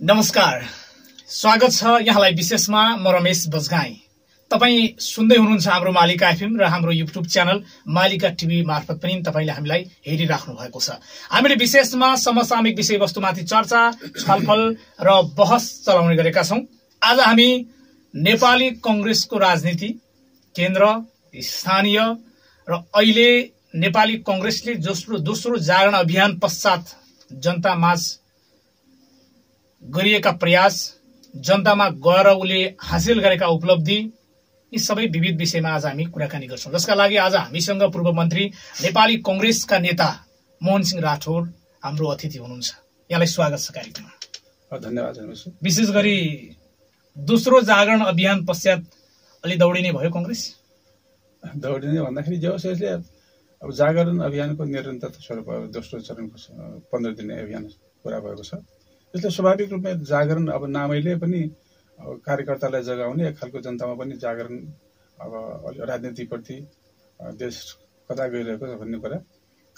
नमस्कार। स्वागत छ यहाँलाई विशेषमा म रमेश बजगाई। तपाईँ सुन्दै हुनुहुन्छ हाम्रो मालिका एफएम र हाम्रो युट्युब च्यानल मालिका टिभी मार्फत पनि तपाईँले हामीलाई हेरिराख्नु भएको छ। हामीले विशेषमा समसामयिक विषयवस्तुमाथि चर्चा छलफल र बहस चलाउने गरेका छौँ। आज हामी नेपाली कङ्ग्रेसको राजनीति केन्द्र स्थानीय र अहिले नेपाली कङ्ग्रेसले दोस्रो दोस्रो जागरण अभियान पश्चात जनता माझ गरिएका प्रयास जनतामा गएर उसले हासिल गरेका उपलब्धि यी सबै विविध विषयमा आज हामी कुराकानी गर्छौँ। जसका लागि आज हामीसँग पूर्व मन्त्री नेपाली कङ्ग्रेसका नेता मोहन सिंह राठौर हाम्रो अतिथि हुनुहुन्छ। यहाँलाई स्वागत छ कार्यक्रममा। धन्यवाद विशेष गरी दोस्रो जागरण अभियान पश्चात अलि दौडिने भयो कङ्ग्रेस? दौडिने भन्दाखेरि जे होस् यसले अब जागरण अभियानको निरन्तरता स्वरूप दोस्रो चरणको पन्ध्र दिने अभियान पुरा भएको छ। यसले स्वाभाविक रूपमा जागरण अब नामैले पनि अब कार्यकर्तालाई जगाउने एक खालको जनतामा पनि जागरण अब राजनीतिप्रति देश कता गइरहेको छ भन्ने कुरा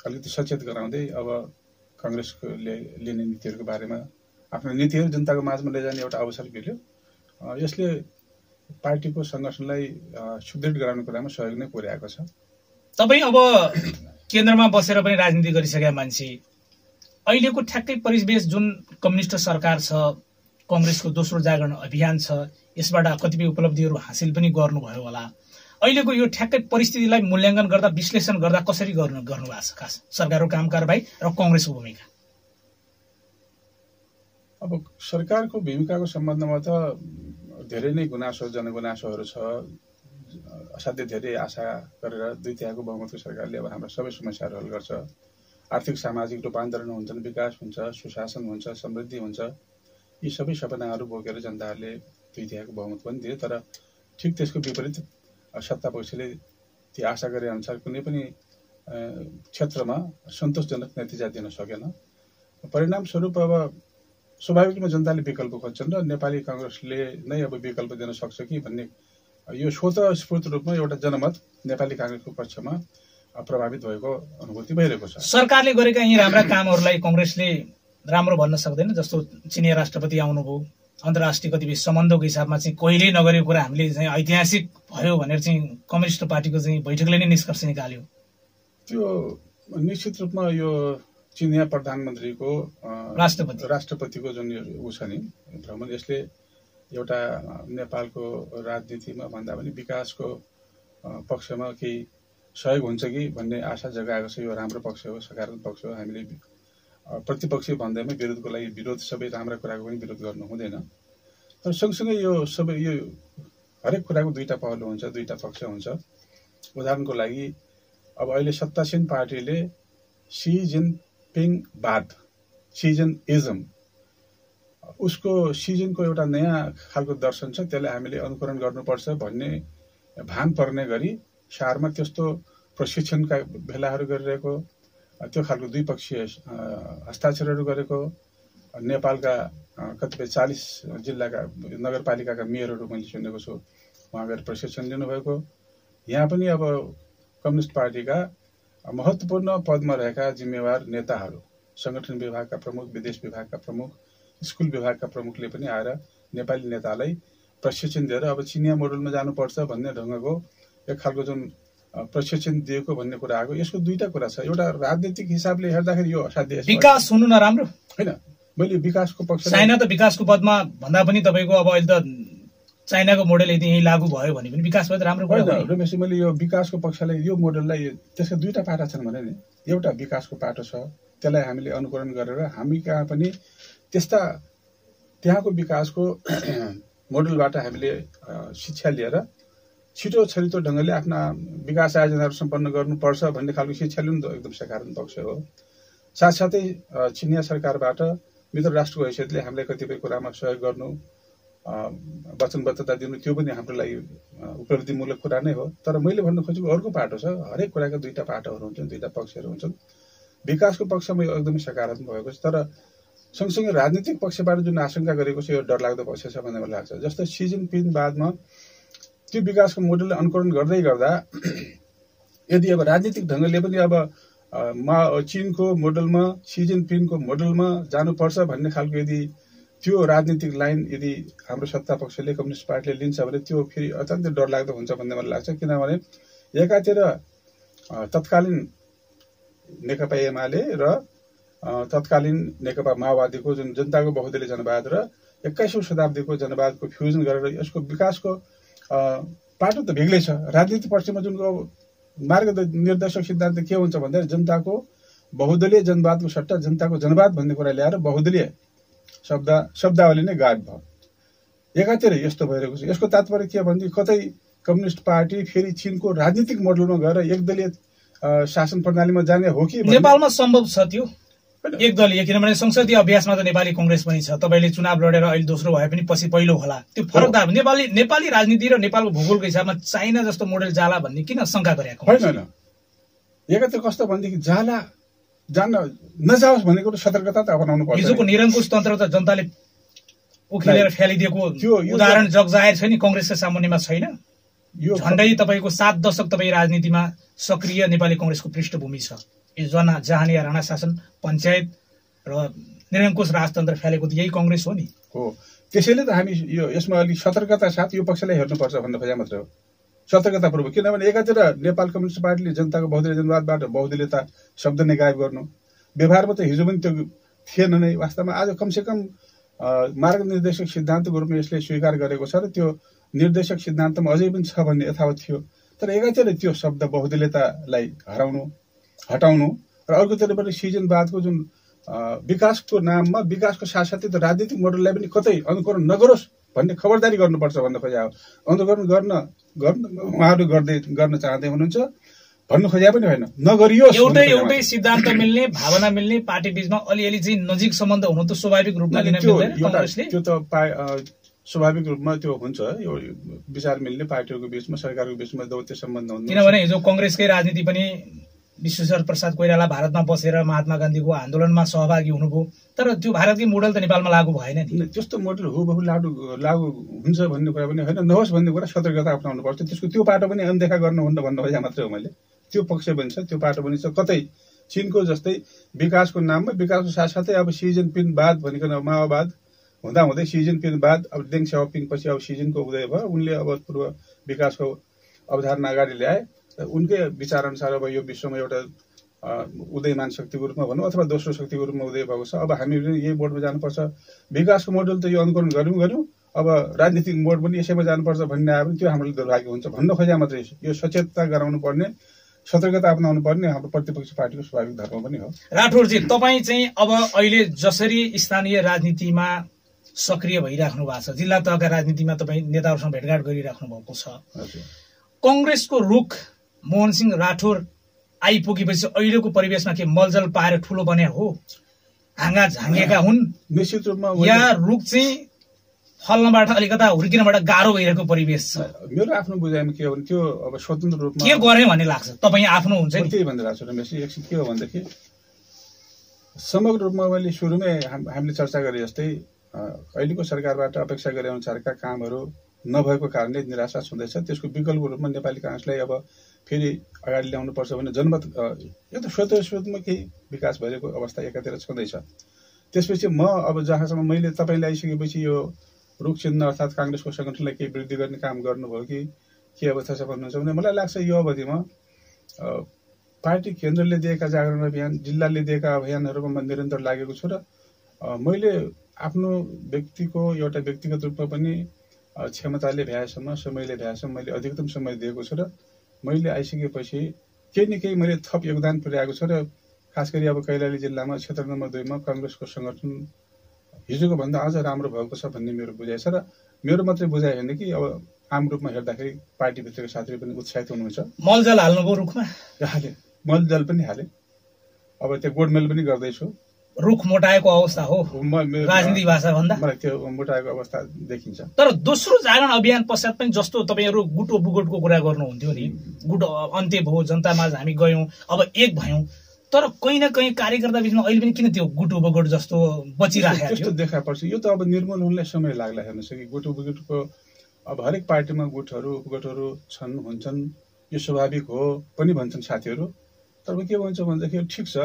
अलिकति सचेत गराउँदै अब कङ्ग्रेसले लिने नीतिहरूको बारेमा आफ्नो नीतिहरू जनताको माझमा लैजाने एउटा अवसर मिल्यो। यसले पार्टीको सङ्गठनलाई सुदृढ गराउने कुरामा सहयोग नै पुर्याएको छ। तपाईँ अब केन्द्रमा बसेर पनि राजनीति गरिसकेका मान्छे अहिलेको ठ्याक्कै परिवेश जुन कम्युनिस्ट सरकार छ कङ्ग्रेसको दोस्रो जागरण अभियान छ यसबाट कतिपय उपलब्धिहरू हासिल पनि गर्नुभयो होला। अहिलेको यो ठ्याक्कै परिस्थितिलाई मूल्याङ्कन गर्दा विश्लेषण गर्दा कसरी गर्नु गर्नुभएको छ खास? सरकारको काम कारबाही र कङ्ग्रेसको भूमिका? अब सरकारको भूमिकाको सम्बन्धमा त धेरै नै गुनासो जनगुनासोहरू छ। असाध्यै धेरै आशा गरेर दुई तिहाको बहुमतको सरकारले अब हाम्रा सबै समस्याहरू हल गर्छ। आर्थिक सामाजिक रूपान्तरण हुन्छन् विकास हुन्छ सुशासन हुन्छ समृद्धि हुन्छ। यी सबै सपनाहरू बोकेर जनताहरूले दुई बहुमत पनि दिए तर ठिक त्यसको विपरीत सत्ता पक्षले ती आशा गरे अनुसार कुनै पनि क्षेत्रमा सन्तोषजनक नतिजा दिन सकेन। परिणामस्वरूप अब स्वाभाविक रूपमा जनताले विकल्प खोज्छन् र नेपाली कङ्ग्रेसले नै अब विकल्प दिन सक्छ कि भन्ने यो स्वत स्फूर्त रूपमा एउटा जनमत नेपाली काङ्ग्रेसको पक्षमा प्रभावित भएको अनुभूति भइरहेको छ। सरकारले गरेका यी राम्रा कामहरूलाई कङ्ग्रेसले राम्रो भन्न सक्दैन जस्तो चिनिया राष्ट्रपति आउनुभयो। अन्तर्राष्ट्रिय कतिपय सम्बन्धको हिसाबमा चाहिँ कहिल्यै नगरेको कुरा हामीले चाहिँ ऐतिहासिक भयो भनेर चाहिँ कम्युनिस्ट पार्टीको चाहिँ बैठकले नै निष्कर्ष निकाल्यो। त्यो निश्चित रूपमा यो चिनिया प्रधानमन्त्रीको राष्ट्रपति। राष्ट्रपतिको जुन ऊ छ नि भ्रमण यसले एउटा नेपालको राजनीतिमा भन्दा पनि विकासको पक्षमा केही सहयोग हुन्छ कि भन्ने आशा जगाएको छ यो राम्रो पक्ष हो सकारात्मक पक्ष हो हामीले प्रतिपक्षी भन्दैमा विरोधको लागि विरोध सबै राम्रा कुराको पनि विरोध गर्नु हुँदैन। तर सँगसँगै यो सबै यो हरेक कुराको दुईवटा पहलो हुन्छ दुईवटा पक्ष हुन्छ। उदाहरणको लागि अब अहिले सत्तासीन पार्टीले सी जिनपिङ बाद सिजन इजम उसको सिजनको एउटा नयाँ खालको दर्शन छ त्यसलाई हामीले अनुकरण गर्नुपर्छ भन्ने भान पर्ने गरी सारमा त्यस्तो प्रशिक्षणका भेलाहरू गरिरहेको त्यो खालको द्विपक्षीय हस्ताक्षरहरू गरेको नेपालका कतिपय चालिस जिल्लाका नगरपालिकाका मेयरहरू मैले सुनेको छु। उहाँ गएर प्रशिक्षण लिनुभएको। यहाँ पनि अब कम्युनिस्ट पार्टीका महत्त्वपूर्ण पदमा रहेका जिम्मेवार नेताहरू सङ्गठन विभागका प्रमुख विदेश विभागका प्रमुख स्कुल विभागका प्रमुखले पनि आएर नेपाली नेतालाई प्रशिक्षण दिएर अब चिनिया मोडलमा जानुपर्छ भन्ने ढङ्गको एक खालको जुन प्रशिक्षण दिएको भन्ने कुरा आएको। यसको दुईवटा कुरा छ। एउटा राजनीतिक हिसाबले हेर्दाखेरि यो असाध्य विकास हुनु नराम्रो। होइन। मैले विकासको पक्ष चाइना त विकासको पदमा भन्दा पनि तपाईँको अब अहिले त चाइनाको मोडल यदि यहीँ लागू भयो भने पनि विकास भयो त राम्रो भयो रमेश मैले यो विकासको पक्षलाई यो मोडललाई त्यसका दुईवटा पाटा छन् भने नि एउटा विकासको पाटो छ त्यसलाई हामीले अनुकरण गरेर हामी कहाँ पनि त्यस्ता त्यहाँको विकासको मोडलबाट हामीले शिक्षा लिएर छिटो छरितो ढङ्गले आफ्ना विकास आयोजनाहरू सम्पन्न गर्नुपर्छ भन्ने खालको शिक्षाले पनि एकदम सकारात्मक पक्ष हो। साथसाथै चिनिया सरकारबाट मित्र राष्ट्रको हैसियतले हामीलाई कतिपय कुरामा सहयोग गर्नु वचनबद्धता दिनु त्यो पनि हाम्रो लागि उपलब्धिमूलक कुरा नै हो। तर मैले भन्नु खोजेको अर्को पाटो छ हरेक कुराका दुईवटा पाटोहरू हुन्छन् दुईवटा पक्षहरू हुन्छन्। विकासको पक्षमा यो एकदमै सकारात्मक भएको छ। तर सँगसँगै राजनीतिक पक्षबाट जुन आशंका गरेको छ यो डरलाग्दो पक्ष छ भन्ने मलाई लाग्छ। जस्तो सिजन पिन बादमा त्यो विकासको मोडललाई अनुकरण गर्दै गर्दा यदि अब राजनीतिक ढङ्गले पनि अब मा चिनको मोडलमा सिजन पिनको मोडलमा जानुपर्छ भन्ने खालको यदि त्यो राजनीतिक लाइन यदि हाम्रो सत्ता पक्षले कम्युनिस्ट पार्टीले लिन्छ भने त्यो फेरि अत्यन्तै डरलाग्दो हुन्छ भन्ने मलाई लाग्छ। किनभने एकातिर तत्कालीन नेकपा एमाले र तत्कालीन नेकपा माओवादीको जुन जनताको बहुदलीय जनवाद र एक्काइसौँ शताब्दीको जनवादको फ्युजन गरेर यसको विकासको पाटो त बेग्लै छ। राजनीति पक्षमा जुन मार्ग निर्देशक सिद्धान्त के हुन्छ भन्दा जनताको बहुदलीय जनवादको सट्टा जनताको जनवाद भन्ने कुरा ल्याएर बहुदलीय शब्द शब्दावली नै गाड भयो। एकातिर यस्तो भइरहेको छ। यसको तात्पर्य के भनेदेखि कतै कम्युनिस्ट पार्टी फेरि चिनको राजनीतिक मोडलमा गएर एकदलीय शासन प्रणालीमा जाने हो कि नेपालमा सम्भव छ त्यो। एक दलीय किनभने संसदीय अभ्यासमा त नेपाली कंग्रेस पनि छ। तपाईँले चुनाव लडेर अहिले दोस्रो भए पनि पछि पहिलो होला। त्यो फरकदार नेपाली नेपाली राजनीति र नेपालको भूगोलको हिसाबमा चाइना जस्तो मोडेल जाला भन्ने किन शङ्का गरेको होइन होइन। एकातिर कस्तो भनेदेखि जाला जान नजाओस् भन्ने कुरो सतर्कता त अपनाउनु पर्छ हिजोको निरङ्कुश तन्त्र त जनताले उखेलेर फ्यालिदिएको उदाहरण जगजाहेर छ नि कंग्रेसका सामुन्यमा छैन। यो झन्डै तपाईँको सात दशक तपाईँ राजनीतिमा सक्रिय नेपाली कंग्रेसको पृष्ठभूमि छ। यो जना जहानी राणा शासन पञ्चायत र निरङ्कुश राजतन्त्र फ्यालेको त यही कंग्रेस हो नि। हो। त्यसैले त हामी यो यसमा अलिक सतर्कता साथ यो पक्षलाई हेर्नुपर्छ भन्ने खोजा मात्र हो। सतर्कतापूर्वक। किनभने एकातिर नेपाल कम्युनिस्ट पार्टीले जनताको बहुदलीय जनवादबाट बहुदलीयता शब्द नै गायब गर्नु। व्यवहारमा त हिजो पनि त्यो थिएन नै। वास्तवमा आज कमसेकम अ, मार्ग निर्देशक सिद्धान्तको रूपमा यसले स्वीकार गरेको छ र त्यो निर्देशक सिद्धान्तमा अझै पनि छ भन्ने यथावत थियो। तर एकातिर त्यो शब्द बहुदलीयतालाई हराउनु हटाउनु र अर्कोतिरबाट सिजनवादको जुन विकासको नाममा विकासको साथसाथै त राजनीतिक मोडललाई पनि कतै अनुकरण नगरोस् भन्ने खबरदारी गर्नुपर्छ भन्ने खोजा हो। अनुकरण गर्न गर्न उहाँहरू गर्दै गर्न चाहँदै हुनुहुन्छ। भन्नु खोजा पनि होइन। नगरियोस् एउटै एउटै। सिद्धान्त मिल्ने भावना मिल्ने पार्टी बीचमा अलिअलि चाहिँ नजिक सम्बन्ध हुनु त स्वाभाविक रूपमा लिन त्यो त स्वाभाविक रूपमा त्यो हुन्छ। यो विचार मिल्ने पार्टीहरूको बिचमा सरकारको बिचमा दौत्य सम्बन्ध हुन्छ किनभने हिजो कंग्रेसकै राजनीति पनि विश्वेश्वर प्रसाद कोइराला भारतमा बसेर महात्मा गान्धीको आन्दोलनमा सहभागी हुनुभयो। तर त्यो भारतकै मोडल त नेपालमा लागू भएन नि। त्यस्तो मोडल हुबहु लागु लागु हुन्छ भन्ने कुरा पनि होइन नहोस् भन्ने कुरा सतर्कता अप्नाउनु पर्छ। त्यसको त्यो पाटो पनि अनदेखा गर्नुहुन्न भन्नु खोजेको मात्रै हो मैले। त्यो पक्ष पनि छ त्यो पाटो पनि छ। कतै चिनको जस्तै विकासको नाममा विकासको साथसाथै अब सिजन पिनवाद भनिकन माओवाद हुँदा हुँदै सिजन पिनवाद अब डेङ सेवापिङ पछि अब सिजनको उदय भयो। उनले अब पूर्व विकासको अवधारणा अगाडि ल्याए। उनकै विचारअनुसार अब यो विश्वमा एउटा उदयमान शक्तिको रूपमा भनौँ अथवा दोस्रो शक्तिको रूपमा उदय भएको छ। अब हामी पनि यही मोडमा जानुपर्छ। विकासको मोडल त यो अनुकरण गऱ्यौँ गऱ्यौँ। अब राजनीतिक मोड पनि यसैमा जानुपर्छ भन्ने आयो भने त्यो हाम्रो दुर्भाग्य हुन्छ भन्न खोजा मात्रै यो सचेतता गराउनु पर्ने सतर्कता अपनाउनु पर्ने हाम्रो प्रतिपक्ष पार्टीको स्वाभाविक धर्म पनि हो। राठौरजी तपाईँ चाहिँ अब अहिले जसरी स्थानीय राजनीतिमा सक्रिय भइराख्नु भएको छ जिल्ला तहका राजनीतिमा तपाईँ नेताहरूसँग भेटघाट गरिराख्नु भएको छ। हजुर। कंग्रेसको रुख मोहन सिंह राठौर आइपुगेपछि अहिलेको परिवेशमा के मलजल पाएर ठुलो बने हो? हाँगा झाँगेका हुन्। निश्चित रूपमा या रुख चाहिँ फल्नबाट अलिकता हुर्किनबाट गाह्रो भइरहेको परिवेश छ? मेरो आफ्नो बुझाइमा के हो भने त्यो अब स्वतन्त्र रूपमा के गर्ने भन्ने लाग्छ? तपाईँ आफ्नो हुन्छ नि। त्यही भनिरहेको छु रमेश एकछिन के हो भनेदेखि समग्र रूपमा मैले सुरुमै हाम- हामीले चर्चा गरे जस्तै अहिलेको सरकारबाट अपेक्षा गरे अनुसारका कामहरू नभएको कारणले निराशा छुँदैछ। त्यसको विकल्पको रूपमा नेपाली काङ्ग्रेसलाई अब फेरि अगाडि ल्याउनुपर्छ भने जनमत यो त स्वत केही विकास भइरहेको अवस्था एकातिर छँदैछ। त्यसपछि म अब जहाँसम्म मैले तपाईँलाई आइसकेपछि यो रुख चिन्ह अर्थात् काङ्ग्रेसको सङ्गठनलाई केही वृद्धि गर्ने काम गर्नुभयो कि के अवस्था छ भन्नुहुन्छ भने मलाई लाग्छ यो अवधिमा पार्टी केन्द्रले दिएका जागरण अभियान जिल्लाले दिएका अभियानहरूमा म निरन्तर लागेको छु र मैले आफ्नो व्यक्तिको एउटा व्यक्तिगत रूपमा पनि क्षमताले भ्याएसम्म समयले भ्याएसम्म मैले अधिकतम समय दिएको छु र मैले आइसकेपछि केही न केही मैले थप योगदान पुर्याएको छु र खास गरी अब कैलाली जिल्लामा क्षेत्र नम्बर दुईमा कङ्ग्रेसको सङ्गठन हिजोको भन्दा अझ राम्रो भएको छ भन्ने मेरो बुझाइ छ र मेरो मात्रै बुझाइ होइन कि अब आम रूपमा हेर्दाखेरि पार्टीभित्रका साथीहरू पनि उत्साहित हुनुहुन्छ। मलजल हाल्नुभयो रुखमा? हाले। मलजल पनि हाले। अब त्यो गोडमेल पनि गर्दैछु। रुख मोटाएको अवस्था हो राजनीतिक भाषा भन्दा। त्यो मोटाएको अवस्था देखिन्छ। तर दोस्रो जागरण अभियान पश्चात पनि जस्तो तपाईँहरू गुटो बुगोटको कुरा गर्नुहुन्थ्यो नि। गुट अन्त्य भयो जनतामाझ हामी गयौँ अब एक भयौँ। तर कहीँ न कहीँ कार्यकर्ता बिचमा अहिले पनि किन त्यो गुटो बुगोट जस्तो बचिराखेको त्यस्तो देखा पर्छ। यो त अब निर्मूल हुनलाई समय लाग्ला हेर्नुहोस् कि गुट उपगुटको अब हरेक पार्टीमा गुटहरू उपगुटहरू छन् हुन्छन्। यो स्वाभाविक हो पनि भन्छन् साथीहरू। तर के भन्छ भनेदेखि ठिक छ।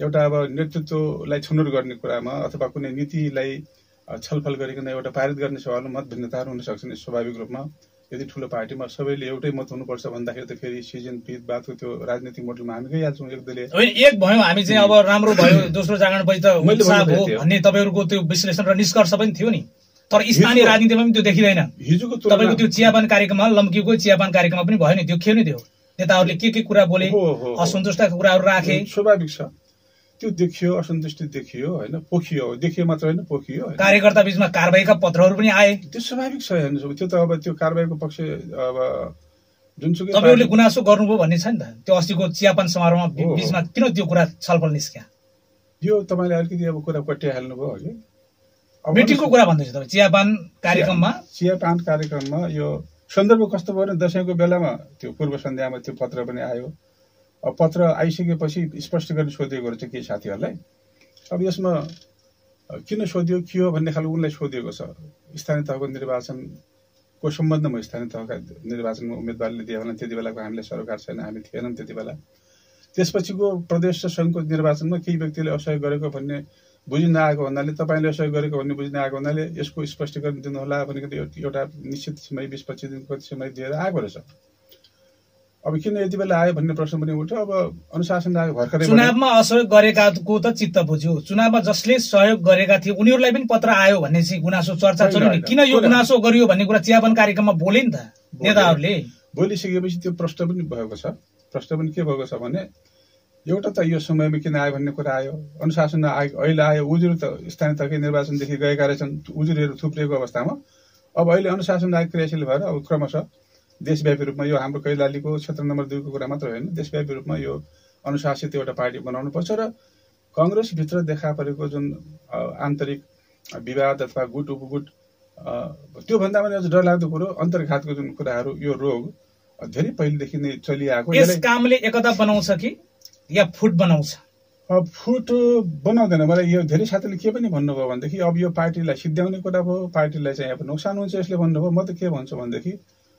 एउटा अब नेतृत्वलाई छनौट गर्ने कुरामा अथवा कुनै नीतिलाई छलफल गरिकन एउटा पारित गर्ने सवालमा मत भिन्नताहरू हुन सक्छन् स्वाभाविक रूपमा। यदि ठुलो पार्टीमा सबैले एउटै मत हुनुपर्छ भन्दाखेरि त फेरि सिजन पितबातको त्यो राजनीतिक मोडलमा हामी गइहाल्छौँ होइन एक भयो हामी चाहिँ अब राम्रो भयो दोस्रो जागरण पछि त हो। भन्ने तपाईँहरूको त्यो विश्लेषण र निष्कर्ष पनि थियो नि। तर स्थानीय राजनीतिमा पनि त्यो देखिँदैन। हिजोको तपाईँको त्यो चियापान कार्यक्रममा लम्कीको चियापान कार्यक्रममा पनि भयो नि त्यो के नि त्यो नेताहरूले के के कुरा बोले। असन्तुष्टका कुराहरू राखे। स्वाभाविक छ। त्यो देखियो असन्तुष्टि देखियो होइन? पोखियो देखियो मात्र होइन पोखियो कार्यकर्ता बीचमा कारवाहीका पत्रहरू पनि आए। त्यो स्वाभाविक छ हेर्नुहोस् अब त्यो त अब त्यो कारवाहीको पक्ष अब जुनसुकै तपाईँहरूले गुनासो गर्नुभयो भन्ने छ नि त। त्यो अस्तिको चियापान समारोहमा। बीचमा किन त्यो कुरा छलफल निस्क्या? यो तपाईँले अलिकति अब कुरा कटिहाल्नु भयो कि अब मिटिङको कुरा भन्दैछु तपाईँ। चियापान कार्यक्रममा चियापान कार्यक्रममा यो सन्दर्भ कस्तो भयो भने दसैँको बेलामा त्यो पूर्व सन्ध्यामा त्यो पत्र पनि आयो। पत्र आइसकेपछि स्पष्ट सोधिएको रहेछ केही साथीहरूलाई। अब यसमा किन सोधियो के हो भन्ने खालको उनलाई सोधिएको छ। स्थानीय तहको निर्वाचनको सम्बन्धमा स्थानीय तहका निर्वाचनमा उम्मेदवारले दियो भने त्यति बेलाको हामीले सरकार छैन हामी थिएनौँ त्यति बेला। त्यसपछिको प्रदेश र सङ्घको निर्वाचनमा केही व्यक्तिले असहयोग गरेको भन्ने बुझिन आएको भन्नाले तपाईँले असहयोग गरेको भन्ने बुझिन आएको हुनाले यसको स्पष्टीकरण दिनुहोला भनेको एउटा निश्चित समय बिस पच्चिस दिनको समय दिएर आएको रहेछ। अब किन यति बेला आयो भन्ने प्रश्न पनि उठ्यो। अब अनुशासन आयो भर्खरै चुनावमा असहयोग गरेकाको त चित्त बुझ्यो। चुनावमा जसले सहयोग गरेका थिए उनीहरूलाई पनि पत्र आयो भन्ने चाहिँ गुनासो चर्चा चल्यो नि। किन यो गुनासो गरियो भन्ने कुरा चियापान कार्यक्रममा बोले नि त। नेताहरूले। बोलिसकेपछि त्यो प्रश्न पनि भएको छ। प्रश्न पनि के भएको छ भने एउटा त यो समयमा किन आयो भन्ने कुरा आयो। अनुशासन आयो अहिले आयो। उजुर त स्थानीय तहकै निर्वाचनदेखि गएका रहेछन् उजुरहरू थुप्रिएको अवस्थामा। अब अहिले अनुशासन आयोग क्रियाशील भएर अब क्रमशः देशव्यापी रूपमा यो हाम्रो कैलालीको क्षेत्र नम्बर दुईको कुरा मात्र होइन देशव्यापी रूपमा यो अनुशासित एउटा पार्टी बनाउनु पर्छ र कङ्ग्रेसभित्र देखा परेको जुन आन्तरिक विवाद अथवा गुट उपगुट त्योभन्दा पनि अझ डरलाग्दो कुरो अन्तर्घातको जुन कुराहरू यो रोग धेरै पहिलेदेखि नै चलिआएको यस कामले एकता बनाउँछ कि या फुट बनाउँछ? फुट बनाउँदैन। मलाई यो धेरै साथीले के पनि भन्नुभयो भनेदेखि अब यो पार्टीलाई सिद्ध्याउने कुरा भयो पार्टीलाई चाहिँ अब नोक्सान हुन्छ यसले भन्नुभयो। म त के भन्छु भनेदेखि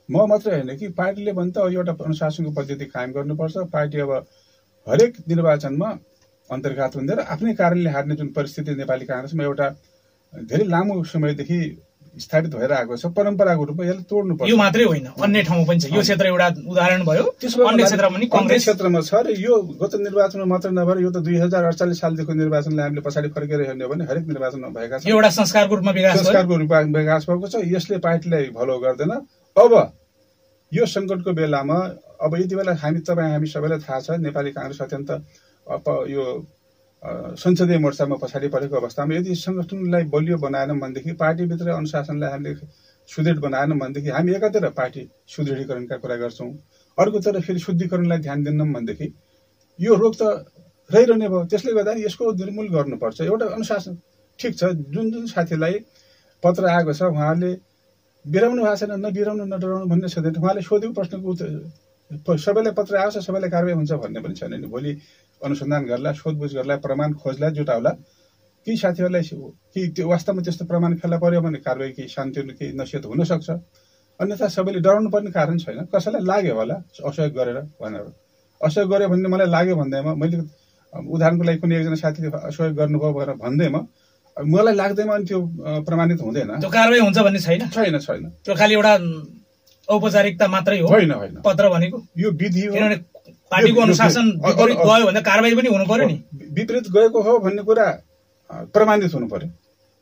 म मात्रै होइन कि पार्टीले भने त एउटा अनुशासनको पद्धति कायम गर्नुपर्छ। पार्टी अब हरेक निर्वाचनमा अन्तर्घात हुँदैन आफ्नै कारणले हार्ने जुन परिस्थिति नेपाली काङ्ग्रेसमा एउटा धेरै लामो समयदेखि स्थापित भएर आएको छ परम्परागत रूपमा यसलाई तोड्नुपर्छ। यो मात्रै होइन अन्य ठाउँमा पनि छ। यो क्षेत्र एउटा उदाहरण भयो। अन्य क्षेत्रमा पनि कङ्ग्रेस क्षेत्रमा छ र यो गत निर्वाचनमा मात्र नभएर यो त दुई हजार अडचालिस सालदेखि निर्वाचनलाई हामीले पछाडि फर्केर हेर्ने हो भने हरेक निर्वाचनमा भएका यो एउटा संस्कारको रूपमा विकास संस्कारको रूपमा विकास भएको छ। यसले पार्टीलाई भलो गर्दैन। अब यो सङ्कटको बेलामा अब यति बेला हामी तपाईँ हामी सबैलाई थाहा छ नेपाली काङ्ग्रेस अत्यन्त अप- यो संसदीय मोर्चामा पछाडि परेको अवस्थामा यदि सङ्गठनलाई बलियो बनाएनौँ भनेदेखि पार्टीभित्र अनुशासनलाई हामीले सुदृढ बनाएनौँ भनेदेखि हामी एकातिर पार्टी सुदृढीकरणका कुरा गर्छौँ। अर्कोतिर फेरि शुद्धिकरणलाई ध्यान दिन्नौँ भनेदेखि यो रोग त रहिरहने भयो। त्यसले गर्दा यसको निर्मूल गर्नुपर्छ। एउटा अनुशासन ठिक छ। जुन जुन साथीलाई पत्र आएको छ उहाँले बिराउनु भएको छैन नबिराउनु नडराउनु भन्ने छैन उहाँले सोधेको प्रश्नको उत्तर सबैलाई पत्र आउँछ सबैलाई कारवाही हुन्छ भन्ने पनि छैन नि। भोलि अनुसन्धान गर्ला सोधबुझ गर्ला प्रमाण खोज्ला जुटाउला। केही साथीहरूलाई कि त्यो वास्तवमा त्यस्तो प्रमाण फेला पर्यो भने कारवाही केही शान्ति केही नसिहत हुनसक्छ। अन्यथा सबैले डराउनु पर्ने कारण छैन। कसैलाई लाग्यो होला असहयोग गरेर भनेर। असहयोग गर्यो भन्ने मलाई लाग्यो भन्दैमा मैले उदाहरणको लागि कुनै एकजना साथीले असहयोग गर्नुभयो भनेर भन्दैमा मलाई लाग्दैमा अनि त्यो प्रमाणित हुँदैन। त्यो कारवाही हुन्छ भन्ने छैन? छैन छैन। त्यो खालि एउटा औपचारिकता मात्रै हो? होइन होइन। पत्र भनेको? यो विधि हो। किनभने पार्टीको अनुशासन विपरीत गयो भने कारवाही पनि हुनु पर्यो नि। विपरीत गएको हो भन्ने कुरा प्रमाणित हुनु पर्यो।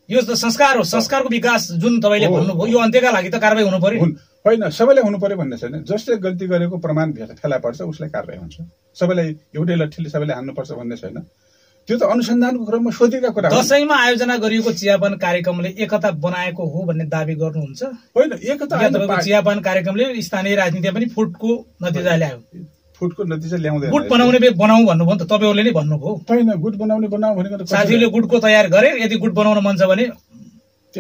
यो त संस्कार हो। संस्कारको विकास जुन तपाईँले। भन्नुभयो यो अन्त्यका लागि त कारवाही हुनु पर्यो होइन सबैलाई हुनु पर्यो भन्ने छैन। जसले गल्ती गरेको प्रमाण फेला पर्छ उसलाई कारवाही हुन्छ। सबैलाई एउटै लट्ठीले सबैले हान्नुपर्छ भन्ने छैन। त्यो त अनुसन्धानको क्रममा सोधेका कुरा दसैँमा आयोजना गरिएको चियापान कार्यक्रमले एकता बनाएको हो भन्ने दावी गर्नुहुन्छ? होइन एकता चियापान कार्यक्रमले स्थानीय राजनीतिमा पनि फुटको नतिजा ल्यायो? फुटको नतिजा ल्याउँदैन। गुट बनाउने बे- बनाऊ भन्नुभयो नि त तपाईँहरूले नै भन्नुभयो। होइन गुट बनाउने बनाऊ भनेको साथीहरूले गुटको तयार गरे यदि गुट बनाउन मन छ भने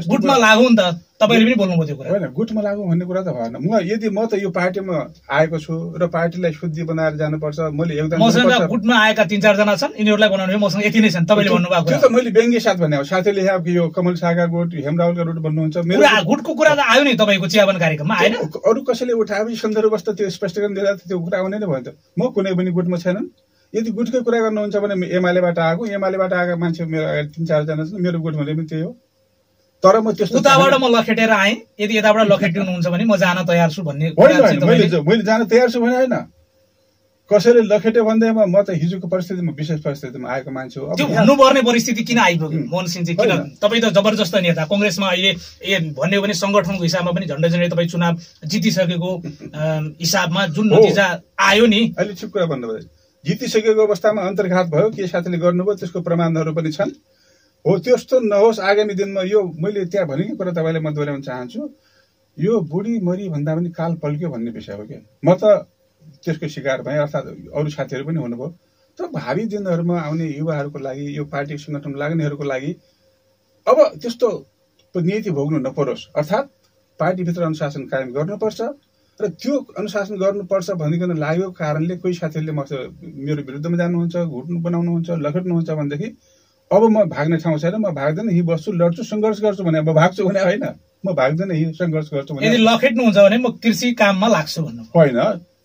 गुटमा लागु नि त। तपाईँले पनि बोल्नुभयो त्यो कुरा। होइन गुटमा लागु भन्ने कुरा त भएन। म यदि म त यो पार्टीमा आएको छु र पार्टीलाई शुद्धि बनाएर जानुपर्छ मैले योगदान मसँग। गुटमा आएका तिन चारजना छन् यिनीहरूलाई बनाउनु मसँग यति नै छन्। तपाईँले भन्नुभएको त्यो त मैले व्यङ्ग्य साथ भने हो। साथीले यहाँ यो कमल शाखा गुट हेमरावलका गुट भन्नुहुन्छ। मेरो गुटको कुरा त आयो नि तपाईँको चियापान कार्यक्रममा आएन? अरू कसैले उठाएपछि सन्दर्भवश त त्यो स्पष्टीकरण दिँदा त्यो कुरा आउने नै भयो त। म कुनै पनि गुटमा छैनन्। यदि गुटकै कुरा गर्नुहुन्छ भने एमालेबाट आएको एमालेबाट आएका मान्छे मेरो अगाडि तिन चारजना छन्। मेरो गुट भने पनि त्यही हो। तर म त्यस्तो उताबाट म लखेटेर आएँ। यदि यताबाट लखेटिनुहुन्छ भने म जान तयार छु भन्ने मैले जान तयार छु भने होइन। कसैले लखेट्यो भन्दैमा म त हिजोको परिस्थितिमा विशेष परिस्थितिमा आएको मान्छे हो। त्यो भन्नुपर्ने परिस्थिति किन आइपुग्यो। मोहन सिंह चाहिँ किन। तपाईँ त जबरजस्त नेता। कङ्ग्रेसमा अहिले ए भन्यो भने संगठनको हिसाबमा पनि झन्डै झन्डै तपाईँ चुनाव जितिसकेको हिसाबमा जुन। नतिजा आयो नि। अहिले ठिक कुरा भन्नुभयो। जितिसकेको अवस्थामा अन्तर्घात भयो के साथीले गर्नुभयो त्यसको प्रमाणहरू पनि छन्। हो त्यस्तो नहोस् आगामी दिनमा यो मैले त्यहाँ भनेकै कुरा तपाईँलाई म दोहोऱ्याउन चाहन्छु। यो बुढी मरी भन्दा पनि काल पल्क्यो भन्ने विषय हो क्या। म त त्यसको शिकार भएँ अर्थात् अरू साथीहरू पनि हुनुभयो। तर भावी दिनहरूमा आउने युवाहरूको लागि यो पार्टी सङ्गठन लाग्नेहरूको लागि अब त्यस्तो नियति भोग्नु नपरोस्। अर्थात् पार्टीभित्र अनुशासन कायम गर्नुपर्छ र त्यो अनुशासन गर्नुपर्छ भनिकन लागेको कारणले कोही साथीहरूले म मेरो विरुद्धमा जानुहुन्छ घुट्नु बनाउनुहुन्छ लखेट्नुहुन्छ भनेदेखि अब म भाग्ने ठाउँ छैन म भाग्दैन यही बस्छु लड्छु सङ्घर्ष गर्छु भने अब भाग्छु भने होइन। म भाग्दैन यही सङ्घर्ष गर्छु भने यदि लखेट्नुहुन्छ भने म कृषि काममा लाग्छु भन्नु होइन।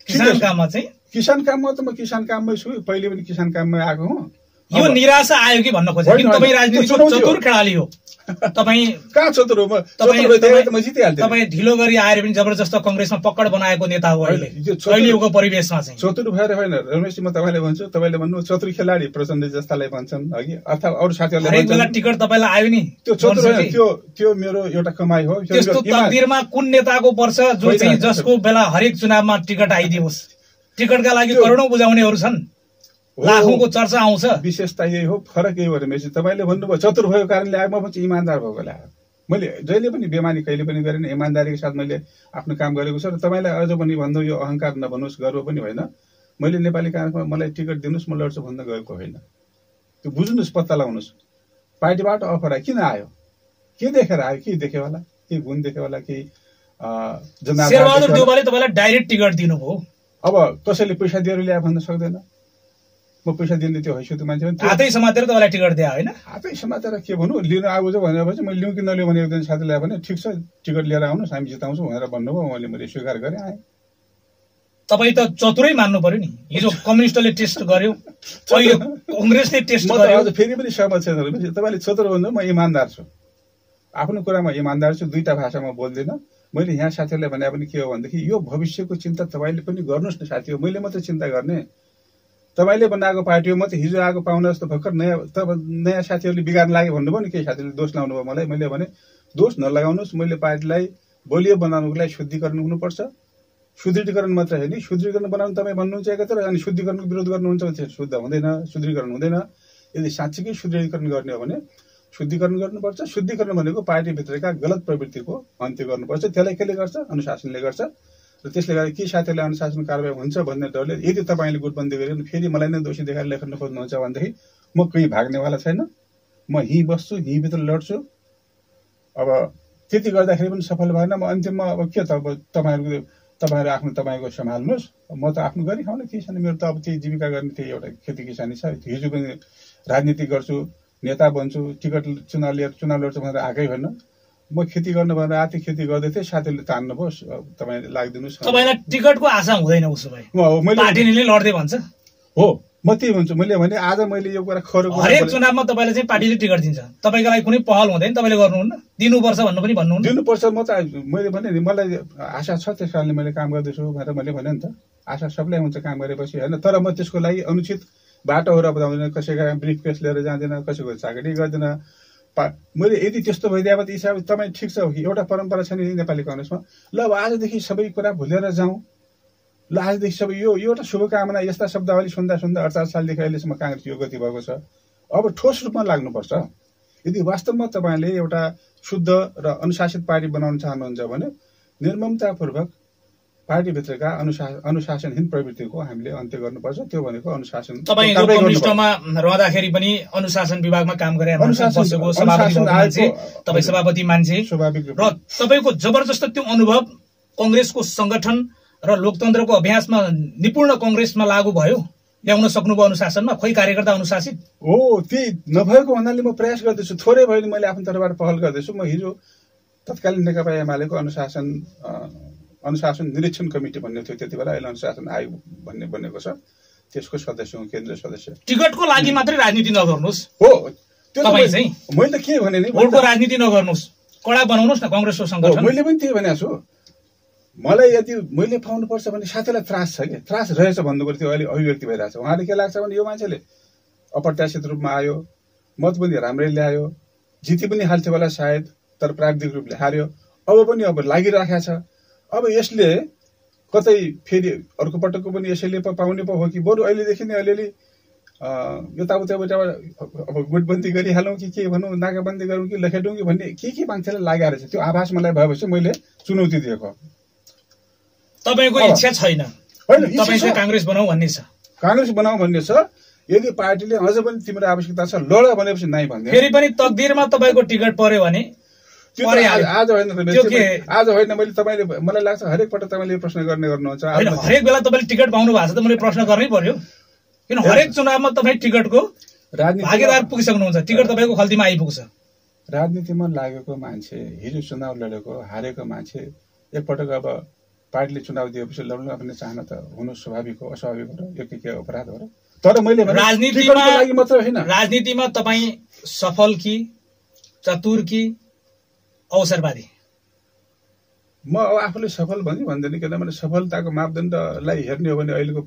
किसान। काममा चाहिँ? किसान काममा त म किसान काममै छु। पहिले पनि किसान काममै आएको हुँ। यो निराशा आयो कि भन्न खोजेँ तपाईँ राजनीतिको। चतुर खेलाडी हो? तपाईँ कहाँ चतुर हो? तपाईँ ढिलो गरी आएर पनि जबरजस्त कङ्ग्रेसमा पकड बनाएको नेता हो अहिलेको परिवेशमा चाहिँ। चतुर भएर होइन रमेशजी म तपाईँलाई भन्छु तपाईँले भन्नु चतुर खेलाडी प्रचण्ड जस्तालाई भन्छन् अघि अथवा अरू साथीहरूले टिकट तपाईँलाई आयो नि त्यो चतुर। त्यो त्यो मेरो एउटा कमाइ हो। त्यो त्यस्तो तकदिरमा कुन नेताको पर्छ जो चाहिँ जसको बेला हरेक चुनावमा टिकट आइदियोस्? टिकटका लागि करोडौँ बुझाउनेहरू छन्। लाखौंको चर्चा आउँछ। विशेषता यही हो फरक यही हो रमेशजी तपाईँले भन्नुभयो चतुर भएको कारणले आयो म पनि इमान्दार भएको ल्यायो मैले जहिले पनि बेमानी कहिले पनि गरेन इमान्दारीको साथ मैले आफ्नो काम गरेको छ। र तपाईँलाई अझ पनि भन्नु यो अहङ्कार नभन्नुहोस् गर्व पनि होइन। मैले नेपाली काङ्ग्रेसमा मलाई टिकट दिनुहोस् म लड्छु भन्न गएको होइन। त्यो बुझ्नुहोस् पत्ता लगाउनुहोस्। पार्टीबाट अफर आयो। किन आयो? के देखेर आयो? के देख्यो होला? के गुण देख्यो होला? के तपाईँलाई डाइरेक्ट टिकट दिनुभयो। अब कसैले पैसा दिएर ल्यायो भन्न सक्दैन। म पैसा दिने त्यो हैसियत मान्छे हातै समातेर तपाईँलाई टिकट दिए होइन? हातै समातेर के भन्नु? लिन आएको छ भनेपछि मैले लिउँ कि नलिउँ भने एकजना साथीलाई भने ठिक छ टिकट लिएर आउनुहोस् हामी जिताउँछौँ भनेर भन्नुभयो। मैले मैले स्वीकार गरेँ आएँ। तपाईँ त चतुरै मान्नु पर्यो नि। हिजो कम्युनिस्टले टेस्ट गर्यो अहिले कङ्ग्रेसले टेस्ट गर्यो। फेरि पनि सहमत छैन रमेश। तपाईँले चतुर भन्नु म इमान्दार छु। आफ्नो कुरामा इमान्दार छु दुईटा भाषामा बोल्दिनँ। मैले यहाँ साथीहरूलाई भने पनि के हो भनेदेखि यो भविष्यको चिन्ता तपाईँले पनि गर्नुहोस् न साथी हो। मैले मात्रै चिन्ता गर्ने। तपाईँले बनाएको पार्टी हो म त हिजो आएको पाहुना जस्तो भर्खर नयाँ तब नयाँ साथीहरूले बिगार्न लाग्यो भन्नुभयो नि केही साथीले दोष लाउनु भयो मलाई। मैले भने दोष नलगाउनुहोस् मैले पार्टीलाई बलियो बनाउनुको लागि शुद्धिकरण हुनुपर्छ। सुदृढीकरण मात्र होइन सुदृढीकरण बनाउनु तपाईँ भन्नुहुन्छ एकातिर अनि शुद्धिकरणको विरोध गर्नुहुन्छ भने चाहिँ शुद्ध हुँदैन सुदृढीकरण हुँदैन। यदि साँच्चीकै सुदृढीकरण गर्ने हो भने शुद्धिकरण गर्नुपर्छ। शुद्धिकरण भनेको पार्टीभित्रका गलत प्रवृत्तिको अन्त्य गर्नुपर्छ। त्यसलाई कसले गर्छ? अनुशासनले गर्छ। र त्यसले गर्दा के साथीहरूलाई अनुशासन कारवाही हुन्छ भन्ने डरले यदि तपाईँले गुटबन्दी भने फेरि मलाई नै दोषी देखाएर लेख्न खोज्नुहुन्छ भनेदेखि म कहीँ भाग्नेवाला छैन। म यहीँ बस्छु यहीँभित्र लड्छु। अब त्यति गर्दाखेरि पनि सफल भएन। म अन्तिममा अब के त अब तपाईँहरूको तपाईँहरू आफ्नो तपाईँको सम्हाल्नुहोस्। म त आफ्नो गरी खाउन केही छैन। मेरो त अब त्यही जीविका गर्ने त्यही एउटा खेती किसानी छ। हिजो पनि राजनीति गर्छु नेता बन्छु टिकट चुनाव लिएर चुनाव लड्छु भनेर आएकै होइन। म खेती गर्नु भनेर आधी खेती गर्दै थिएँ साथीले तान्नुभयो अब तपाईँले लागिदिनुहोस्। तपाईँलाई टिकटको आशा हुँदैन उसो भए। पार्टीले लड्दै भन्छ। हो म त्यही भन्छु मैले भने आज मैले यो कुरा खरो हरेक। चुनावमा तपाईँलाई चाहिँ पार्टीले टिकट दिन्छ। तपाईँको लागि कुनै पहल हुँदैन तपाईँले गर्नुहुन्न। दिनुपर्छ भन्नु पनि भन्नुहुन्न। दिनुपर्छ म त मैले भने नि मलाई आशा छ त्यस कारणले मैले काम गर्दैछु भनेर मैले भने नि त। आशा सबलाई हुन्छ काम गरेपछि होइन? तर म त्यसको लागि अनुचित बाटोहरू बताउँदैन कसैका ब्रिफ केस लिएर जाँदैन कसैको चाकरी गर्दैन। मैले यदि त्यस्तो भइदिए त हिसाब तपाईँ ठिक छ एउटा परम्परा छ नि नेपाली कङ्ग्रेसमा। ल अब आजदेखि सबै कुरा भुलेर जाउँ। ल आजदेखि सबै यो यो एउटा शुभकामना यस्ता शब्दावली सुन्दा सुन्दा अडचालिस सालदेखि अहिलेसम्म काङ्ग्रेस यो गति भएको छ। अब ठोस रूपमा लाग्नुपर्छ। यदि वास्तवमा तपाईँले एउटा शुद्ध र अनुशासित पार्टी बनाउन चाहनुहुन्छ भने निर्ममतापूर्वक पार्टीभित्रका अनुशा अनुशासनहीन प्रवृत्तिको हामीले अन्त्य गर्नुपर्छ। त्यो भनेको अनुशासन। कम्युनिस्टमा रहँदाखेरि पनि अनुशासन विभागमा काम गरे अनुशासन- बसेको सभापति अनुशासन भएको मान्छे आएको- तपाईँ सभापति मान्छे। स्वाभाविक र तपाईँको जबरजस्त त्यो अनुभव कङ्ग्रेसको संगठन र लोकतन्त्रको अभ्यासमा निपुण कङ्ग्रेसमा लागू भयो ल्याउन सक्नुभयो अनुशासनमा? खोइ कार्यकर्ता अनुशासित। हो त्यही नभएको भन्नाले म प्रयास गर्दैछु। थोरै भयो भने मैले आफ्नो तर्फबाट पहल गर्दैछु। म हिजो तत्कालीन नेकपा एमालेको अनुशासन अनुशासन निरीक्षण कमिटी भन्ने थियो त्यति बेला। अहिले अनुशासन आयोग भन्ने बनेको छ। त्यसको सदस्य हुँ केन्द्रीय सदस्य। टिकटको लागि मात्रै राजनीति नगर्नुहोस्। हो मैले- के भने नि? भोटको राजनीति नगर्नुहोस्। कडा बनाउनुहोस् न कङ्ग्रेसको सङ्गठन। मैले पनि त्यही भनेको छु। मलाई यदि मैले पाउनुपर्छ भने साथीलाई त्रास छ कि त्रास रहेछ भन्नुको त्यो अहिले अभिव्यक्ति भइरहेको छ। उहाँले के लाग्छ भने यो मान्छेले अप्रत्याशित रूपमा आयो मत पनि राम्रै ल्यायो जिति पनि हाल्थ्यो होला सायद तर प्राविधिक रूपले हार्यो। अब पनि अब लागिराखेको छ। अब यसले कतै फेरि अर्को पटकको पनि यसैले पाउने पो हो कि? बरु अहिलेदेखि नै अलिअलि अँ, यताउताबाट अब गुटबन्दी गरिहालौँ कि के भनौँ नाकाबन्दी गरौँ कि लेखेटौँ कि भन्ने के के मान्छेलाई लागेको रहेछ त्यो आभास मलाई भएपछि मैले चुनौती दिएको। तपाईँको इच्छा छैन। होइन। काङ्ग्रेस बनाऊ भन्ने छ। काङ्ग्रेस बनाऊ भन्ने छ। यदि पार्टीले अझ पनि तिम्रो आवश्यकता छ लड भनेपछि नाइ भन्दैन फेरि पनि तकदिरमा तपाईँको टिकट पर्यो भने। आज आज होइन आज होइन मैले तपाईँले मलाई लाग्छ हरेक पटक तपाईँले यो प्रश्न गर्ने गर्नुहुन्छ। हरेक बेला तपाईँले टिकट पाउनु भएको छ त मैले प्रश्न गर्नै पर्यो। किन हरेक चुनावमा तपाईँ टिकटको भागीदार पुगिसक्नुहुन्छ। टिकट तपाईँको खल्तीमा आइपुग्छ। राजनीतिमा लागेको मान्छे हिजो चुनाव लडेको हारेको मान्छे एकपटक अब पार्टीले चुनाव दिएपछि लड्नु भन्ने चाहना त हुनु स्वाभाविक हो अस्वाभाविक हो यो के के अपराध हो र। तर मैले राजनीतिमा मात्र होइन। राजनीतिमा तपाईँ सफल कि चतुर कि अवसरवादी म अब आफूले सफल भन्ने भन्दैन किनभने सफलताको मापदण्डलाई हेर्ने हो भने अहिलेको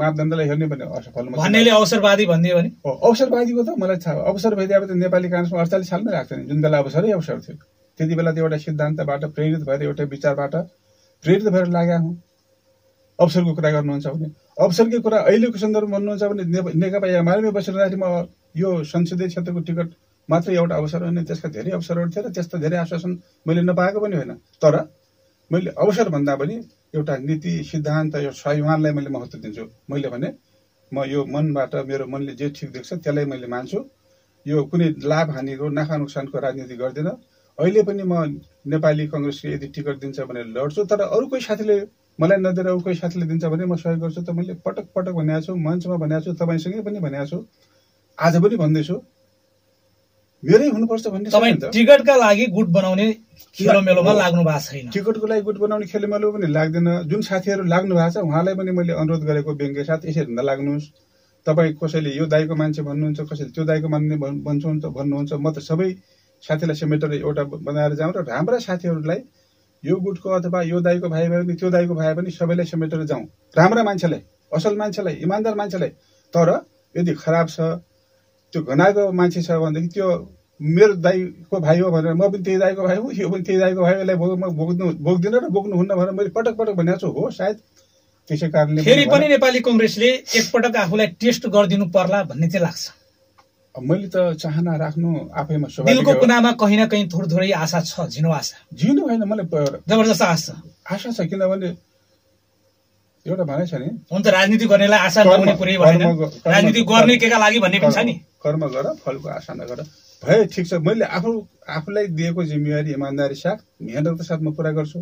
मापदण्डलाई हेर्ने भने असफल। भन्नेले अवसरवादी भनिदियो भने। हो, अवसरवादीको त मलाई थाहा अवसर भइदिए त नेपाली काङ्ग्रेसमा अडचालिस सालमै राख्थ्यो नि जुन बेला अवसरै अवसर थियो। त्यति बेला त एउटा सिद्धान्तबाट प्रेरित भएर एउटा विचारबाट प्रेरित भएर लागेका हुँ अवसरको कुरा गर्नुहुन्छ भने। अवसरकै कुरा अहिलेको सन्दर्भमा भन्नुहुन्छ भने नेकपा एमालेमै बसेर राखेँ म यो संसदीय क्षेत्रको टिकट मात्रै एउटा अवसर होइन त्यसका धेरै अवसरहरू थिए र त्यस्ता धेरै आश्वासन मैले नपाएको पनि होइन। तर मैले अवसर भन्दा पनि एउटा नीति सिद्धान्त यो स्वाभिमानलाई मैले महत्त्व दिन्छु। मैले भने म यो मनबाट मेरो मनले जे ठिक देख्छ त्यसलाई मैले मान्छु। यो कुनै लाभ हानिको नाफा नोक्सानको राजनीति गर्दिनँ। अहिले पनि म नेपाली कङ्ग्रेसले यदि टिकट दिन्छ भने लड्छु तर अरू कोही साथीले मलाई नदिएर अरू कोही साथीले दिन्छ भने म सहयोग गर्छु त मैले पटक पटक भनेको छु मञ्चमा भनेको छु तपाईँसँगै पनि भनेको छु। आज पनि भन्दैछु मेरै हुनुपर्छ भन्ने तपाईँ। टिकटका लागि गुट बनाउने खेलोमेलोमा लाग्नु भएको छैन। टिकटको लागि गुट बनाउने खेलमेलो पनि लाग्दैन। जुन साथीहरू लाग्नु भएको छ उहाँलाई पनि मैले अनुरोध गरेको व्यङ्ग्य साथ यसरी नलाग्नुहोस् तपाईँ कसैले यो दाईको मान्छे भन्नुहुन्छ कसैले त्यो दाईको मान्ने भन्- भन्नुहुन्छ भन्नुहुन्छ म त सबै साथीलाई समेटेर एउटा बनाएर जाउँ र राम्रा साथीहरूलाई यो गुटको अथवा यो दाईको भाइ भए पनि त्यो दाईको भाइ पनि सबैलाई समेटेर जाउँ। राम्रा मान्छेलाई असल मान्छेलाई इमान्दार मान्छेलाई। तर यदि खराब छ त्यो घनाएको मान्छे छ भनेदेखि त्यो मेरो दाईको भाइ हो भनेर म पनि त्यही दाईको भाइ हो यो पनि त्यही दाईको भाइ यसलाई भोग- म भोग्नु भोग्दिनँ र भोग्नुहुन्न भनेर मैले पटक पटक भनेको छु। हो सायद त्यसै कारणले फेरि पनि नेपाली कङ्ग्रेसले एकपटक आफूलाई टेस्ट गरिदिनु पर्ला भन्ने चाहिँ लाग्छ। मैले त चाहना राख्नु आफैमा दिलको। कुनामा कहीँ न कहीँ थोरै थोरै आशा छ झिनो आशा। जिउनु होइन मलाई जबरजस्त आशा आशा छ किनभने एउटा भने छ नि। हुन्छ राजनीति गर्नेलाई आशा कर्म- नहुने कुरै भएन। राजनीति गर्ने केका लागि भन्ने पनि छ नि। कर्म गर फलको आशा नगर। भए ठिक छ। मैले आफू आफूलाई दिएको जिम्मेवारी इमान्दारी साथ मेहनतको साथ म पुरा गर्छु।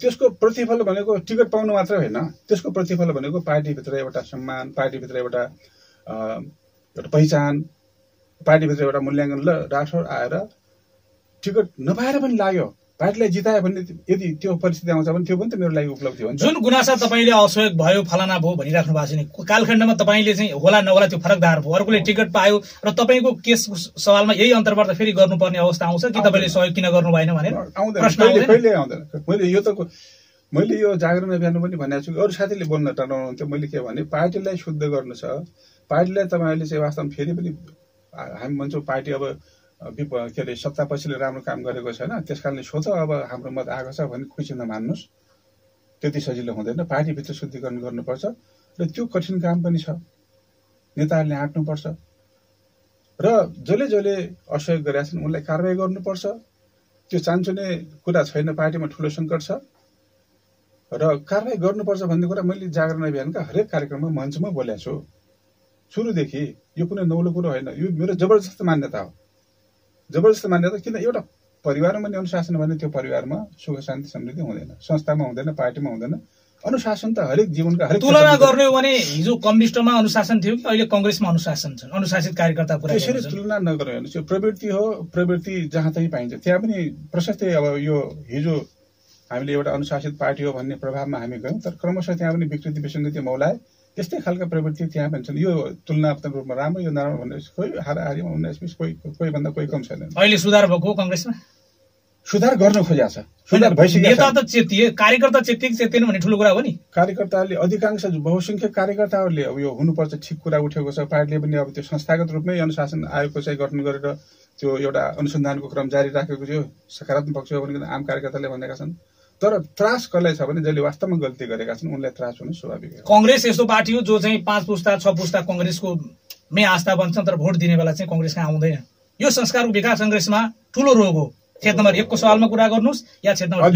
त्यसको प्रतिफल भनेको टिकट पाउनु मात्रै होइन। त्यसको प्रतिफल भनेको पार्टीभित्र एउटा सम्मान पार्टीभित्र एउटा एउटा पहिचान पार्टीभित्र एउटा मूल्याङ्कन ल राठौर आएर टिकट नपाएर पनि लाग्यो। पार्टीलाई जितायो भने यदि त्यो परिस्थिति आउँछ भने त्यो पनि त मेरो लागि उपलब्धि हुन्छ जुन गुनासा तपाईँले असहयोग भयो फलाना भयो भनिराख्नु भएको छ नि कालखण्डमा तपाईँले चाहिँ होला नहोला त्यो फरकदार भयो। अर्कोले टिकट पायो र तपाईँको केस सवालमा यही अन्तर्वार्ता फेरि गर्नुपर्ने अवस्था आउँछ कि तपाईँले सहयोग किन गर्नु भएन भनेर? आउँदैन। कहिले मैले यो त मैले यो जागरण अभियानमा पनि भनेको छु कि अरू साथीले बोल्न टनाउनुहुन्थ्यो। मैले के भने पार्टीलाई शुद्ध गर्नु छ। पार्टीलाई तपाईँहरूले चाहिँ वास्तवमा फेरि पनि हामी भन्छौँ पार्टी अब के अरे सत्ता पछिले राम्रो काम गरेको छैन। त्यस कारणले स्वत अब हाम्रो मत आएको छ भने खुसी नमान्नुहोस्। त्यति सजिलो हुँदैन। पार्टीभित्र शुद्धिकरण गर्नुपर्छ र त्यो कठिन काम पनि छ। नेताहरूले आँट्नुपर्छ र जसले जसले असहयोग गरेका छन् उनलाई कारवाही गर्नुपर्छ। त्यो चान्चुने कुरा छैन। पार्टीमा ठुलो सङ्कट छ। र कारवाही गर्नुपर्छ भन्ने कुरा मैले जागरण अभियानका हरेक कार्यक्रममा मञ्चमा बोलेको छु। सुरुदेखि यो कुनै नौलो कुरो होइन। यो मेरो जबरजस्त मान्यता हो। जबरजस्त मान्यता किन एउटा परिवारमा नि अनुशासन भने त्यो परिवारमा सुख शान्ति समृद्धि हुँदैन। संस्थामा हुँदैन पार्टीमा हुँदैन। अनुशासन त हरेक जीवनका हरेक तुलना गर्ने हो भने हिजो कम्युनिस्टमा अनुशासन थियो कि अहिले कङ्ग्रेसमा अनुशासन छ? अनुशासित कार्यकर्ता कुरा त्यसरी गर्नुहुन्छ। तुलना नगर्नु हेर्नुहोस् यो प्रवृत्ति हो प्रवृत्ति जहाँ तहीँ पाइन्छ। त्यहाँ पनि प्रशस्तै अब यो हिजो हामीले एउटा अनुशासित पार्टी हो भन्ने प्रभावमा हामी गयौँ तर क्रमशः त्यहाँ पनि विकृति विसङ्गति मौलाए। त्यस्तै खालका प्रवृत्ति त्यहाँ पनि छन् यो तुलनात्मक रूपमा राम्रो यो नराम्रो भन्ने कोही हाराहारीमा उन्नाइस बिस कोही कोही भन्दा कोही कम छैन। अहिले सुधार भएको कङ्ग्रेसमा? सुधार गर्न खोजेको छ। सुधार भइसकेको नेता त चेतिए कार्यकर्ता चेतिए कि चेतिएन भन्ने ठुलो कुरा हो नि। कार्यकर्ताले अधिकांश बहुसङ्ख्यक कार्यकर्ताहरूले अब यो हुनुपर्छ ठिक कुरा उठेको छ। पार्टीले पनि अब त्यो संस्थागत रूपमै अनुशासन आयोगको चाहिँ गठन गरेर त्यो एउटा अनुसन्धानको क्रम जारी राखेको थियो। सकारात्मक पक्ष हो आम कार्यकर्ताले भनेका छन्। तर त्रास कसलाई छ भने जसले वास्तवमा गल्ती गरेका छन् उनलाई त्रास हुनु स्वाभाविक हो। कङ्ग्रेस यस्तो पार्टी हो जो चाहिँ पाँच पुस्ता छ पुस्ता कङ्ग्रेसको मे आस्था बन्छन् तर भोट दिने बेला चाहिँ कङ्ग्रेसमा आउँदैन। यो संस्कारको विकास कङ्ग्रेसमा ठुलो रोग हो। क्षेत्र नम्बर एकको सवालमा कुरा गर्नुहोस् या क्षेत्र नम्बर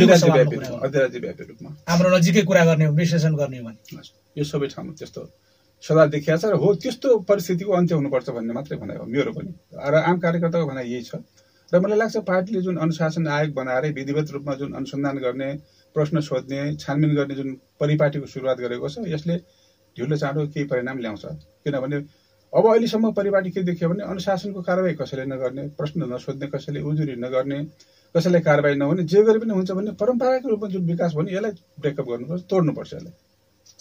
हाम्रो नजिकै कुरा गर्ने हो विश्लेषण गर्ने हो भने। यो सबै ठाउँमा त्यस्तो सदा देखिया छ र हो त्यस्तो परिस्थितिको अन्त्य हुनुपर्छ भन्ने मात्रै भनाइ हो। मेरो पनि। र आम कार्यकर्ताको भनाइ यही छ। र मलाई लाग्छ पार्टीले जुन अनुशासन आयोग बनाएर विधिवत रूपमा जुन अनुसन्धान गर्ने प्रश्न सोध्ने छानबिन गर्ने जुन परिपाटीको सुरुवात गरेको छ यसले ढिलो चाँडो केही परिणाम ल्याउँछ। किनभने अब अहिलेसम्म परिपाटी के देखियो भने अनुशासनको कारवाही कसैले नगर्ने प्रश्न नसोध्ने कसैले उजुरी नगर्ने कसैलाई कारवाही नहुने जे गरे पनि हुन्छ भने परम्परागत रूपमा जुन विकास नि यसलाई ब्रेकअप गर्नुपर्छ तोड्नुपर्छ यसलाई।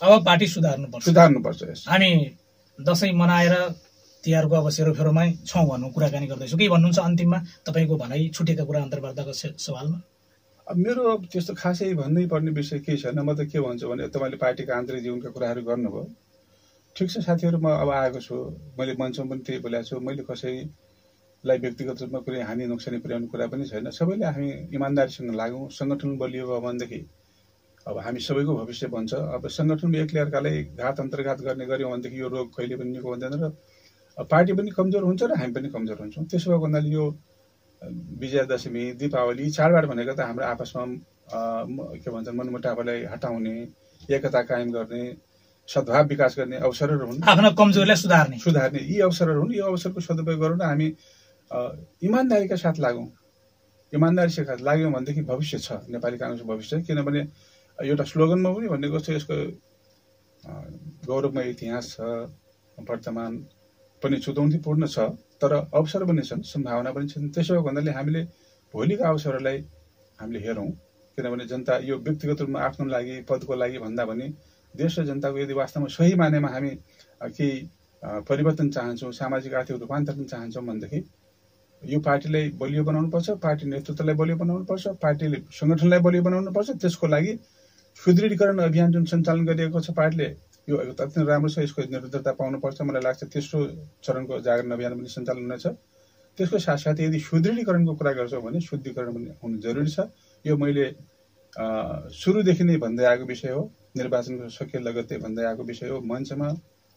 अब पार्टी सुधार्नुपर्छ। सुधार्नुपर्छ यस हामी दसैँ मनाएर तिहारको अब सेरोफेरोमै छौँ भन्नु कुराकानी गर्दैछौँ। के भन्नुहुन्छ अन्तिममा? तपाईँको भनाइ छुटेका कुरा अन्तर्वार्ताको सवालमा? अब मेरो अब त्यस्तो खासै भन्नै पर्ने विषय केही छैन। म त के भन्छु भने तपाईँले पार्टीका आन्तरिक जीवनका कुराहरू गर्नुभयो। ठिक छ साथीहरू म अब आएको छु। मैले मञ्चमा पनि त्यही बोलेको छु। मैले कसैलाई व्यक्तिगत रूपमा कुनै हानि नोक्सानी पुर्याउने कुरा पनि छैन। सबैले हामी इमान्दारीसँग लागौँ। सङ्गठन बलियो भयो भनेदेखि अब हामी सबैको भविष्य बन्छ। अब सङ्गठनमा एकले अर्कालाई घात अन्तर्घात गर्ने गऱ्यौँ भनेदेखि यो रोग कहिले पनि निको हुँदैन र पार्टी पनि कमजोर हुन्छ र हामी पनि कमजोर हुन्छौँ। त्यसो भएको हुनाले यो विजयादशमी दीपावली चाडबाड भनेको त हाम्रो आपसमा के भन्छ मनमुटावलाई हटाउने एकता कायम गर्ने सद्भाव विकास गर्ने अवसरहरू हुन्। आफ्ना कमजोरीलाई सुधार्ने। सुधार्ने यी अवसरहरू हुन्। यो अवसरको सदुपयोग गरौँ न हामी इमान्दारीका साथ लागौँ। इमान्दारीका साथ लाग्यौँ भनेदेखि भविष्य छ नेपाली काङ्ग्रेसको भविष्य। किनभने एउटा स्लोगनमा पनि भनेको छ यसको गौरवमय इतिहास छ वर्तमान पनि चुनौतीपूर्ण छ तर अवसर पनि छन् सम्भावना पनि छन्। त्यसो भएको हुनाले हामीले भोलिका अवसरहरूलाई हामीले हेरौँ किनभने जनता यो व्यक्तिगत रूपमा आफ्नो लागि पदको लागि भन्दा पनि देश र जनताको यदि वास्तवमा सही मानेमा हामी केही परिवर्तन चाहन्छौँ सामाजिक आर्थिक रूपान्तरण चाहन्छौँ भनेदेखि यो पार्टीलाई बलियो बनाउनुपर्छ पार्टी नेतृत्वलाई बलियो बनाउनुपर्छ पार्टीले सङ्गठनलाई बलियो बनाउनुपर्छ त्यसको लागि सुदृढीकरण अभियान जुन सञ्चालन गरिएको छ पार्टीले यो अत्यन्त राम्रो छ। यसको निरन्तरता पाउनुपर्छ मलाई लाग्छ तेस्रो चरणको जागरण अभियान पनि सञ्चालन हुनेछ। त्यसको साथसाथै यदि सुदृढीकरणको कुरा गर्छौँ भने शुद्धिकरण पनि हुनु जरुरी छ। यो मैले सुरुदेखि नै भन्दै आएको विषय हो। निर्वाचनको सकिए लगत्तै भन्दै आएको विषय हो। मञ्चमा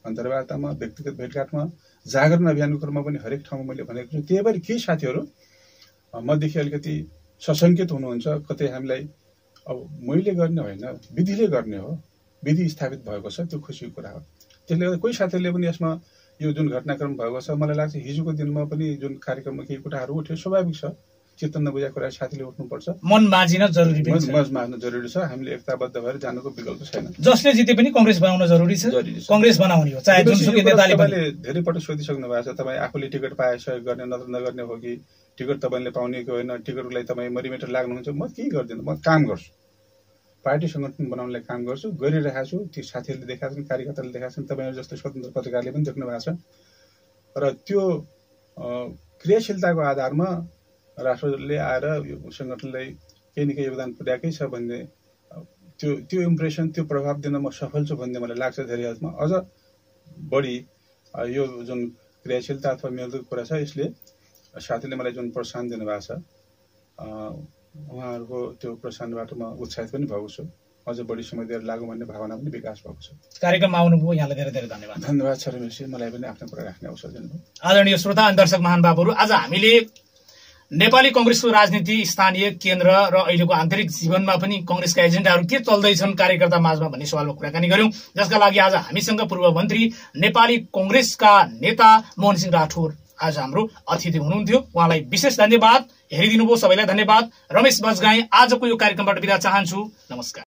अन्तर्वार्तामा व्यक्तिगत भेटघाटमा जागरण अभियानको क्रममा पनि हरेक ठाउँमा मैले भनेको छु। त्यही भएर केही साथीहरू मदेखि अलिकति सशङ्कित हुनुहुन्छ कतै हामीलाई अब मैले गर्ने होइन विधिले गर्ने हो। विधि स्थापित भएको छ त्यो खुसीको कुरा हो। त्यसले गर्दा कोही साथीहरूले पनि यसमा यो जुन घटनाक्रम भएको छ मलाई लाग्छ हिजोको दिनमा पनि जुन कार्यक्रममा केही कुराहरू उठ्यो स्वाभाविक छ। चित्त नबुझाएको कुरा साथीले उठ्नुपर्छ। मन बाँझिन जरुरी मज मार्न जरुरी छ। हामीले एकताबद्ध भएर जानुको विकल्प छैन। जसले जिते पनि कङ्ग्रेस बनाउन जरुरी छ। कङ्ग्रेस बनाउने हो चाहे जुनसुकै नेताले पनि तपाईँले धेरै पटक सोधिसक्नु भएको छ। तपाईँ आफूले टिकट पाए सहयोग गर्ने नत्र नगर्ने हो कि टिकट तपाईँले पाउने कि होइन टिकटलाई तपाईँ मरिमिटर लाग्नुहुन्छ। म केही गर्दिनँ? म काम गर्छु। पार्टी सङ्गठन बनाउनलाई काम गर्छु गरिरहेको छु। ती साथीहरूले देखाएको छन् कार्यकर्ताले देखाएको छन् तपाईँहरू जस्तो स्वतन्त्र पत्रकारले पनि देख्नु भएको छ। र त्यो क्रियाशीलताको आधारमा राष्ट्रले आएर यो सङ्गठनलाई केही न केही योगदान पुर्याएकै छ भन्ने त्यो त्यो इम्प्रेसन त्यो प्रभाव दिन म सफल छु भन्ने मलाई लाग्छ धेरै हदमा। अझ बढी यो जुन क्रियाशीलता अथवा मेलदोको कुरा छ यसले साथीले मलाई जुन प्रोत्साहन दिनुभएको छ उहाँहरूको त्यो प्रोत्साहनबाट म उत्साहित पनि भएको छु। अझ बढी समय दिएर लागु भन्ने भावना पनि विकास भएको छ। कार्यक्रममा आउनुभयो यहाँलाई धेरै धेरै धन्यवाद। धन्यवाद छ रमेशजी मलाई पनि आफ्नो कुरा राख्ने अवसर दिनुभयो। आदरणीय श्रोता अनि दर्शक महानुभावहरू आज हामीले नेपाली कङ्ग्रेसको राजनीति स्थानीय केन्द्र र अहिलेको आन्तरिक जीवनमा पनि कङ्ग्रेसका एजेन्डाहरू के चल्दैछन् कार्यकर्ता माझमा भन्ने सवालमा कुराकानी गर्यौं। जसका लागि आज हामीसँग पूर्व मन्त्री नेपाली कङ्ग्रेसका नेता मोहन सिंह राठौर आज हाम्रो अतिथि हुनुहुन्थ्यो। उहाँलाई विशेष धन्यवाद। हेरिदिनुभयो सबैलाई धन्यवाद। रमेश बजगाई आजको यो कार्यक्रमबाट बिदा चाहन्छु। नमस्कार।